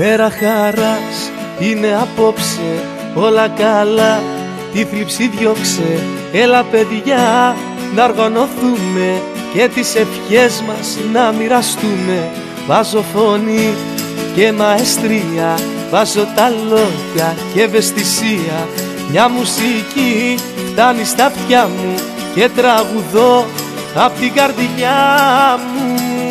Μέρα χαράς είναι απόψε όλα καλά. Τη θλίψη διώξε, έλα παιδιά να οργανωθούμε και τις ευχές μας να μοιραστούμε. Βάζω φωνή και μαεστρία Βάζω τα λόγια και ευαισθησία. Μια μουσική φτάνει στα αυτιά μου Και τραγουδώ απ' την καρδιά μου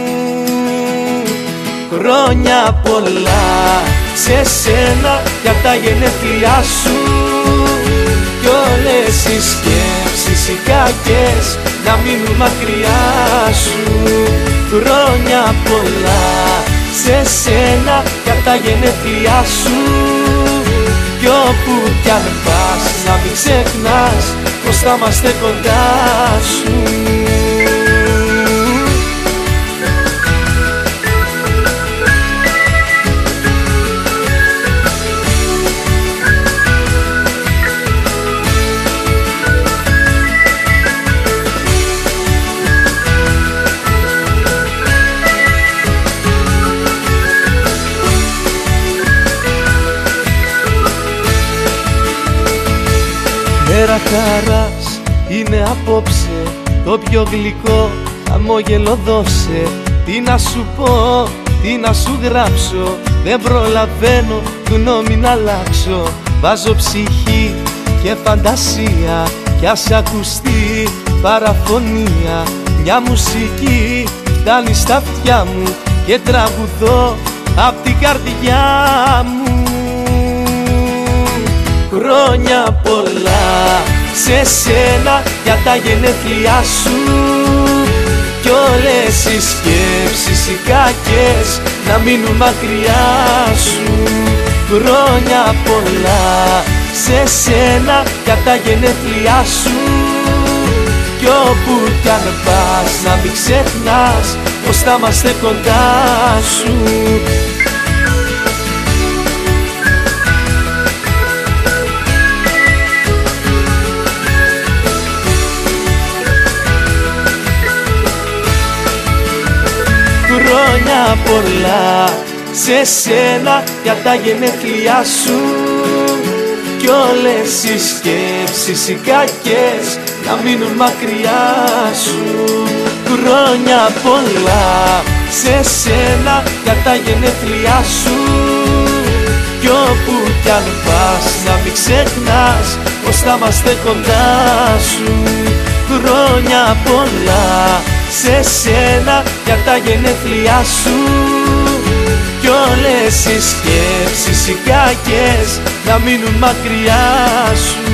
Χρόνια πολλά σε σένα για τα γενέθλιά σου. Κι όλες οι σκέψεις οι κακές να μείνουν μακριά σου. Χρόνια πολλά σε σένα για τα γενέθλιά σου. Κι όπου κι αν πας να μην ξεχνάς πως θα είμαστε κοντά σου χαράς είναι απόψε το πιο γλυκό χαμόγελο δώσε. Τι να σου πω, τι να σου γράψω Δεν προλαβαίνω γνώμη να αλλάξω. Βάζω ψυχή και φαντασία κι ας ακουστεί παραφωνία. Μια μουσική φτάνει στα αυτιά μου και τραγουδώ απ' την καρδιά μου Χρόνια πολλά σε σένα για τα γενέθλιά σου. Κι όλες οι σκέψεις οι κακές να μείνουν μακριά σου. Χρόνια πολλά σε σένα για τα γενέθλιά σου. Κι όπου κι αν πας να μην ξεχνάς πως θα είμαστε κοντά σου χρόνια πολλά σε σένα για τα γενέθλιά σου. Κι όλες οι σκέψεις οι κακές να μείνουν μακριά σου. Χρόνια πολλά σε σένα για τα γενέθλιά σου. Κι όπου κι αν πας να μην ξεχνάς πως θα είμαστε κοντά σου. Χρόνια πολλά σε σένα για τα γενέθλιά σου. Κι όλες οι σκέψεις οι κακές να μείνουν μακριά σου